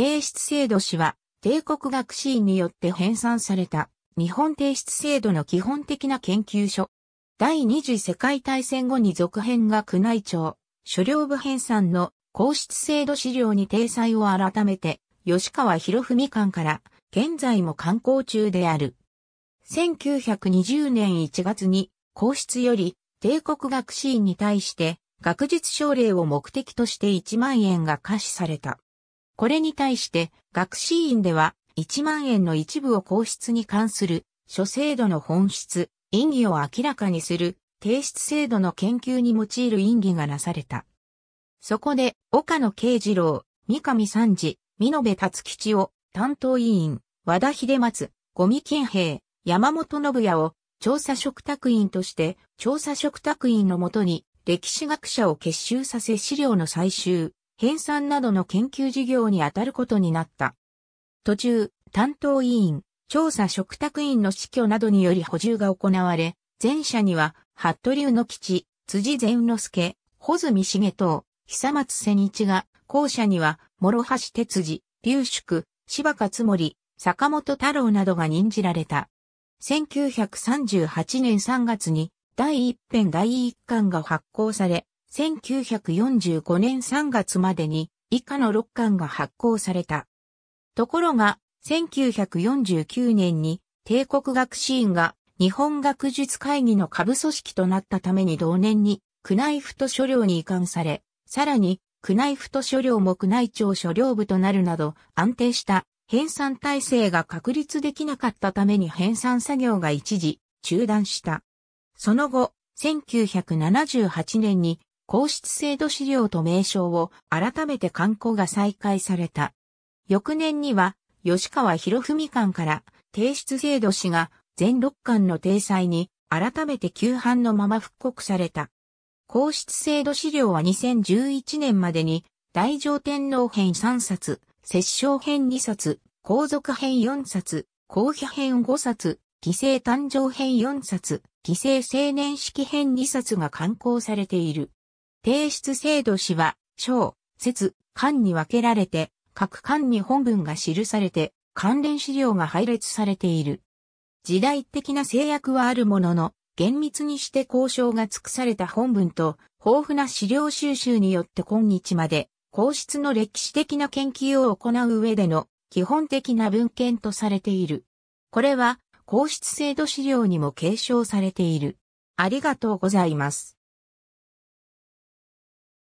提出制度史は、帝国学士院によって編纂された、日本提出制度の基本的な研究書。第二次世界大戦後に続編が宮内庁、書領部編纂の皇室制度資料に体裁を改めて、吉川博文館から現在も刊行中である。1920年1月に皇室より帝国学士院に対して学術奨励を目的として1万円が可視された。これに対して学士院では1万円の一部を皇室に関する諸制度の本質、意義を明らかにする提出制度の研究に用いる院議がなされた。そこで、岡野慶次郎、三上三次、美延達吉を担当委員、和田秀松、五味金平、山本信也を調査嘱託員として調査嘱託員のもとに歴史学者を結集させ資料の採集、編纂などの研究事業に当たることになった。途中、担当委員、調査嘱託員の死去などにより補充が行われ、前者には、服部宇野吉、辻善之助、穂積重藤、久松千日が、後者には、諸橋哲司、龍宿、柴勝森、坂本太郎などが任じられた。1938年3月に第一編第一巻が発行され、1945年3月までに以下の6巻が発行された。ところが、1949年に帝国学士院が日本学術会議の下部組織となったために同年に宮内府と所領に移管され、さらに、宮内府と所領も宮内庁所領部となるなど、安定した編纂体制が確立できなかったために編纂作業が一時中断した。その後、1978年に皇室制度資料と名称を改めて刊行が再開された。翌年には、吉川博文館から提出制度誌が全6巻の体裁に改めて旧版のまま復刻された。皇室制度資料は2011年までに、大乗天皇編3冊、摂政編2冊、皇族編4冊、皇妃編5冊、犠牲誕生編4冊、犠牲青年式編2冊が刊行されている。提出制度史は、小、説、巻に分けられて、各巻に本文が記されて、関連資料が配列されている。時代的な制約はあるものの、厳密にして交渉が尽くされた本文と豊富な資料収集によって今日まで皇室の歴史的な研究を行う上での基本的な文献とされている。これは皇室制度資料にも継承されている。ありがとうございます。